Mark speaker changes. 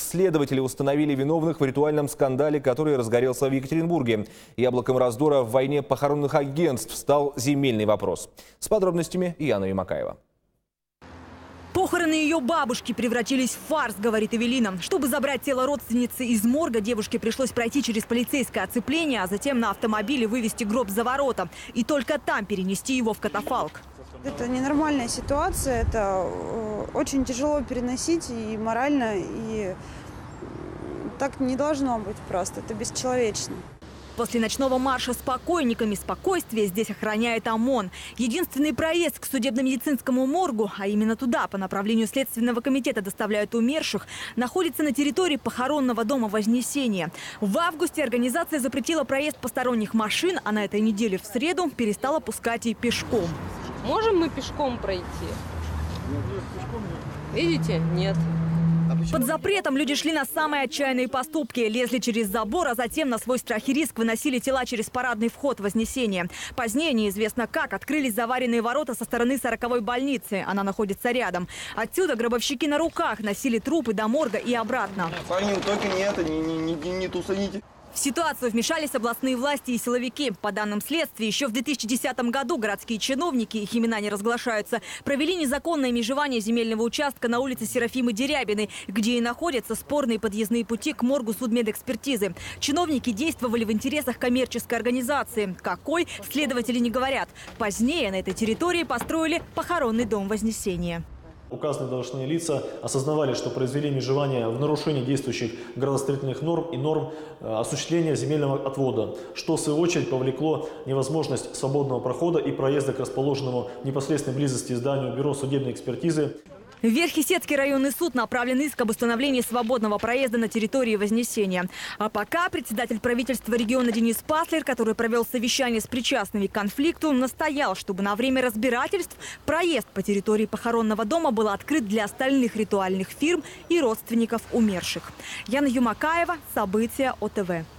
Speaker 1: Следователи установили виновных в ритуальном скандале, который разгорелся в Екатеринбурге. Яблоком раздора в войне похоронных агентств стал земельный вопрос. С подробностями Яна Юмакаева.
Speaker 2: Похороны ее бабушки превратились в фарс, говорит Эвелина. Чтобы забрать тело родственницы из морга, девушке пришлось пройти через полицейское оцепление, а затем на автомобиле вывести гроб за ворота. И только там перенести его в катафалк.
Speaker 3: Это ненормальная ситуация, это э, очень тяжело переносить и морально, и так не должно быть просто, это бесчеловечно.
Speaker 2: После ночного марша с покойниками спокойствие здесь охраняет ОМОН. Единственный проезд к судебно-медицинскому моргу, а именно туда по направлению Следственного комитета доставляют умерших, находится на территории похоронного дома Вознесения. В августе организация запретила проезд посторонних машин, а на этой неделе в среду перестала пускать и пешком.
Speaker 4: Можем мы пешком пройти? Видите? Нет.
Speaker 2: Под запретом люди шли на самые отчаянные поступки. Лезли через забор, а затем на свой страх и риск выносили тела через парадный вход Вознесения. Позднее, неизвестно как, открылись заваренные ворота со стороны 40-й больницы. Она находится рядом. Отсюда гробовщики на руках носили трупы до морга и обратно.
Speaker 5: Парни, только не это, не, не, не, не тусаните.
Speaker 2: В ситуацию вмешались областные власти и силовики. По данным следствия, еще в 2010 году городские чиновники, их имена не разглашаются, провели незаконное межевание земельного участка на улице Серафимы Дерябиной, где и находятся спорные подъездные пути к моргу судмедэкспертизы. Чиновники действовали в интересах коммерческой организации. Какой, следователи не говорят. Позднее на этой территории построили похоронный дом Вознесения.
Speaker 6: Указанные должностные лица осознавали, что произвели межевание в нарушении действующих градостроительных норм и норм э, осуществления земельного отвода, что в свою очередь повлекло невозможность свободного прохода и проезда к расположенному в непосредственной близости зданию Бюро судебной экспертизы
Speaker 2: в Верхесецкий районный суд направлен иск об установлении свободного проезда на территории Вознесения. А пока председатель правительства региона Денис Паслер, который провел совещание с причастными к конфликту, настоял, чтобы на время разбирательств проезд по территории похоронного дома был открыт для остальных ритуальных фирм и родственников умерших. Яна Юмакаева, События ОТВ.